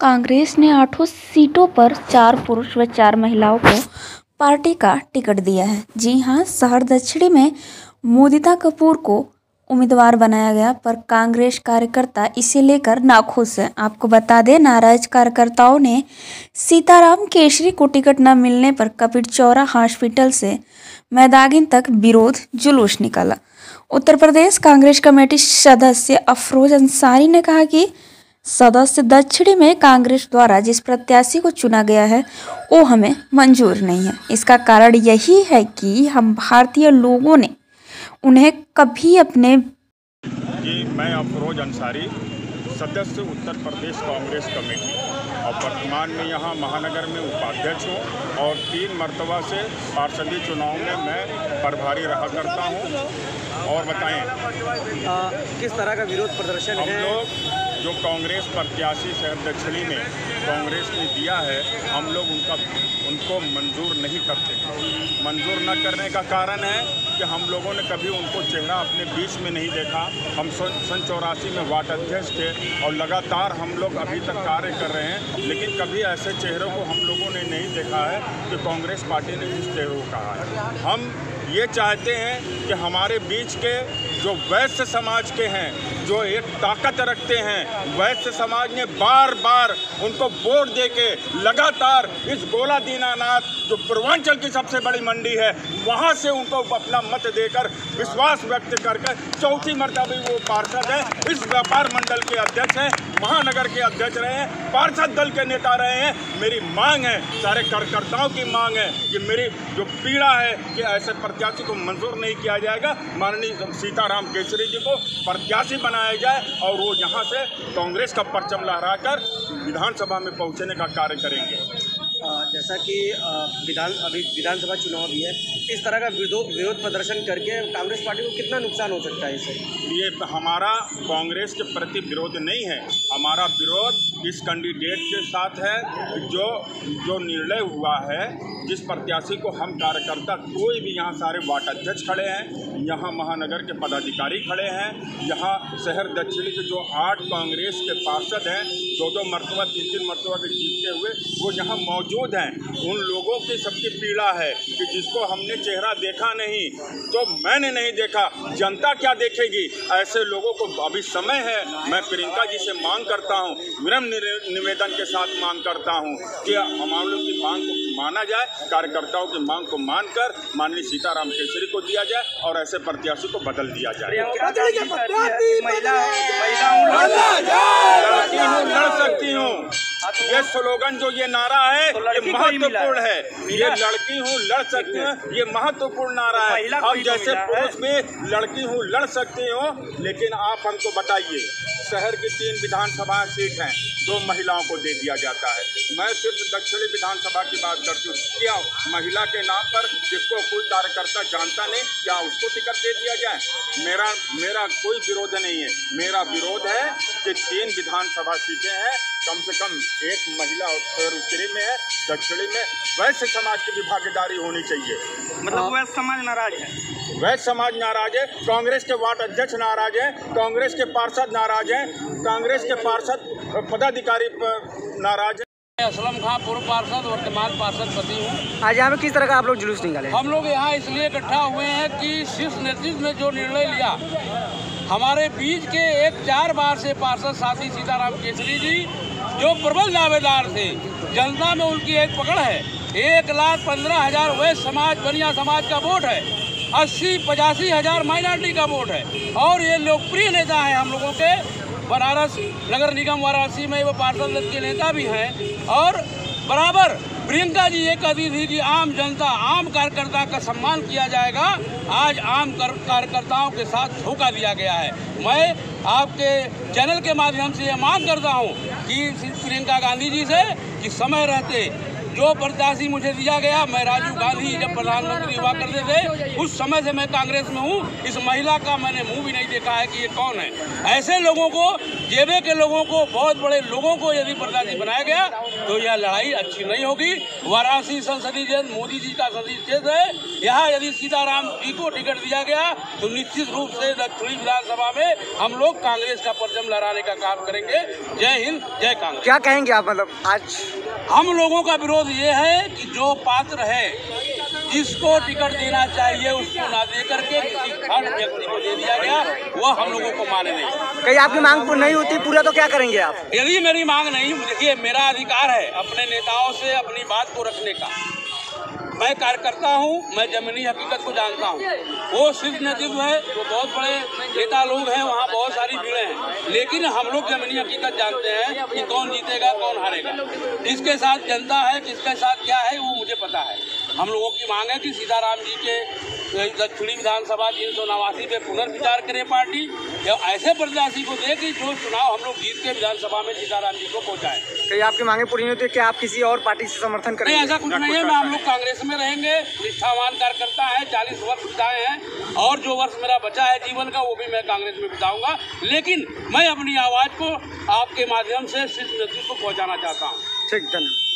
कांग्रेस ने आठों सीटों पर चार पुरुष व चार महिलाओं को पार्टी का टिकट दिया है। जी हाँ, शहर दक्षिणी में मोदिता कपूर को उम्मीदवार बनाया गया, पर कांग्रेस कार्यकर्ता इसे लेकर नाखुश है। आपको बता दें, नाराज़ कार्यकर्ताओं ने सीताराम केशरी को टिकट न मिलने पर कपिट चौरा हॉस्पिटल से मैदागिन तक विरोध जुलूस निकाला। उत्तर प्रदेश कांग्रेस कमेटी सदस्य अफरोज अंसारी ने कहा कि सदस्य दक्षिणी में कांग्रेस द्वारा जिस प्रत्याशी को चुना गया है, वो हमें मंजूर नहीं है। इसका कारण यही है कि हम भारतीय लोगों ने उन्हें कभी अपने जी, मैं अफरोज अंसारी, सदस्य उत्तर प्रदेश कांग्रेस कमेटी। और वर्तमान में यहाँ महानगर में उपाध्यक्ष हूँ और तीन मरतबा से पार्षदी चुनाव में मैं प्रभारी रहा करता हूँ। और बताएँ। आ, किस तरह का विरोध प्रदर्शन हम है? लोग जो कांग्रेस प्रत्याशी शहर दक्षिणी में कांग्रेस ने दिया है हम लोग उनका उनको मंजूर नहीं करते। मंजूर न करने का कारण है कि हम लोगों ने कभी उनको चेहरा अपने बीच में नहीं देखा। हम सन चौरासी में वार्ड अध्यक्ष थे और लगातार हम लोग अभी तक कार्य कर रहे हैं, लेकिन कभी ऐसे चेहरों को हम लोगों ने नहीं देखा है कि कांग्रेस पार्टी ने इस चेहरे को कहा है। हम ये चाहते हैं कि हमारे बीच के जो वैश्य समाज के हैं जो एक ताकत रखते हैं, वैश्य समाज ने बार बार उनको वोट दे के लगातार इस गोला दीनानाथ, जो पूर्वांचल की सबसे बड़ी मंडी है, वहाँ से उनको अपना मत देकर विश्वास व्यक्त करके चौथी मरतबा वो पार्षद है, इस व्यापार मंडल के अध्यक्ष हैं, महानगर के अध्यक्ष रहे हैं, पार्षद दल के नेता रहे हैं। मेरी मांग है, सारे कार्यकर्ताओं की मांग है कि मेरी जो पीड़ा है कि ऐसे प्रत्याशी को मंजूर नहीं किया जाएगा। माननीय सीताराम केसरी जी को प्रत्याशी बनाया जाए और वो यहाँ से कांग्रेस का परचम लहराकर विधानसभा में पहुँचने का कार्य करेंगे। जैसा कि विधान अभी विधानसभा चुनाव भी है इस तरह का विरोध विरोध प्रदर्शन करके कांग्रेस पार्टी को कितना नुकसान हो सकता है इससे ये हमारा कांग्रेस के प्रति विरोध नहीं है हमारा विरोध इस कैंडिडेट के साथ है जो जो निर्णय हुआ है, जिस प्रत्याशी को हम कार्यकर्ता कोई भी यहाँ सारे वार्ड अध्यक्ष खड़े हैं, यहाँ महानगर के पदाधिकारी खड़े हैं, यहाँ शहर दक्षिणी के जो आठ कांग्रेस के पार्षद हैं, दो दो मरतबा, तीन तीन मरतबा के जीतते हुए, वो यहाँ मौजूद हैं। उन लोगों की सबकी पीड़ा है कि जिसको हमने चेहरा देखा नहीं तो मैंने नहीं देखा, जनता क्या देखेगी? ऐसे लोगों को अभी समय है। मैं प्रियंका जी से मांग करता हूँ। विनम्र निवेदन के साथ मांग करता हूँ कि हमारे लोग की मांग को माना जाए कार्यकर्ताओं की मांग को मानकर माननीय सीताराम केसरी को दिया जाए और ऐसे प्रत्याशी को बदल दिया जाए। महिला लड़ सकती हूँ। ये स्लोगन जो ये नारा है ये महत्वपूर्ण है। ये लड़की हूँ लड़ सकती हूँ ये महत्वपूर्ण नारा है। अब जैसे पुरुष भी लड़की हूँ लड़ सकती हूँ लेकिन आप हमको बताइए शहर की तीन विधानसभा सीट हैं दो महिलाओं को दे दिया जाता है। मैं सिर्फ़ दक्षिणी विधानसभा की बात करती हूँ। क्या महिला के नाम पर जिसको कोई कार्यकर्ता जानता नहीं क्या उसको टिकट दे दिया जाए? मेरा मेरा कोई विरोध नहीं है। मेरा विरोध है कि तीन विधानसभा सीटें हैं कम से कम एक महिला और उत्तरी में है दक्षिणी में वैश्य समाज की भी भागीदारी होनी चाहिए। मतलब वह समाज नाराज़ है। वैश्य समाज नाराज़ है कांग्रेस के वार्ड अध्यक्ष नाराज़ हैं कांग्रेस के पार्षद नाराज़ हैं कांग्रेस के पार्षद पदाधिकारी नाराज़ हैं। असलम खां पूर्व पार्षद वर्तमान पार्षद पति हूँ। आज यहाँ पे किस तरह का आप लोग जुलूस निकाले हम लोग यहाँ इसलिए इकट्ठा हुए हैं कि शीर्ष नेतृत्व ने जो निर्णय लिया हमारे बीच के एक चार बार से पार्षद साथी सीताराम केसरी जी जो प्रबल दावेदार थे, जनता में उनकी एक पकड़ है। एक लाख पंद्रह हज़ार वैश्य समाज, बनिया समाज का वोट है। अस्सी, पचासी हज़ार माइनॉरिटी का वोट है। और ये लोकप्रिय नेता है हम लोगों के। बनारस नगर निगम वाराणसी में वो पार्षद के नेता भी हैं। और बराबर प्रियंका जी ये कहती थी कि आम जनता, आम कार्यकर्ता का सम्मान किया जाएगा। आज आम कार्यकर्ताओं के साथ धोखा दिया गया है। मैं आपके चैनल के माध्यम से ये मांग करता हूँ कि प्रियंका गांधी जी से कि समय रहते जो प्रत्याशी मुझे दिया गया, मैं राजीव गांधी जब प्रधानमंत्री हुआ करते थे, उस समय से मैं कांग्रेस में हूँ। इस महिला का मैंने मुँह भी नहीं देखा है कि ये कौन है। ऐसे लोगों को, जेबे के लोगों को, बहुत बड़े लोगों को यदि प्रत्याशी बनाया गया तो यह लड़ाई अच्छी नहीं होगी। वाराणसी संसदीय क्षेत्र, मोदी जी का संसदीय क्षेत्र है। यहाँ यदि सीताराम जी को टिकट दिया गया तो निश्चित रूप से दक्षिणी विधानसभा में हम लोग कांग्रेस का परचम लहराने का काम करेंगे। जय हिंद, जय कांग्रेस। क्या कहेंगे आप मतलब आज? हम लोगों का विरोध ये है कि जो पात्र है जिसको टिकट देना चाहिए उसको ना दे करके किसी खंड व्यक्ति को दे दिया गया वो हम लोगों को माने नहीं कहीं आपकी मांग पूरी नहीं होती पूरा तो क्या करेंगे आप? यदि मेरी मांग नहीं देखिए मेरा अधिकार है अपने नेताओं से अपनी बात को रखने का। मैं कार्यकर्ता हूँ मैं जमीनी हकीकत को जानता हूँ। वो सिर्फ़ नेतृत्व है वो बहुत बड़े नेता लोग हैं वहाँ बहुत लेकिन हम लोग जमीनी हकीकत जानते हैं कि कौन जीतेगा, कौन हारेगा। किसके साथ जनता है, किसके साथ क्या है, वो मुझे पता है। हम लोगों की मांग है कि सीताराम जी के दक्षिणी विधानसभा तीन सौ नवासी पे पुनर्विचार करे पार्टी। या ऐसे प्रत्याशी को दे कि जो चुनाव हम लोग जीत के विधानसभा में सीताराम जी को पहुँचाए। कहीं आपकी मांगे पूरी नहीं होती क्या आप किसी और पार्टी से समर्थन नहीं करेंगे ऐसा कुछ नहीं है। मैं हम लोग कांग्रेस में रहेंगे। निष्ठावान कार्यकर्ता है चालीस वर्ष बिताए हैं। और जो वर्ष मेरा बचा है जीवन का वो भी मैं कांग्रेस में बिताऊँगा। लेकिन मैं अपनी आवाज़ को आपके माध्यम से शीर्ष नेतृत्व को पहुंचाना चाहता हूँ। ठीक धन्यवाद।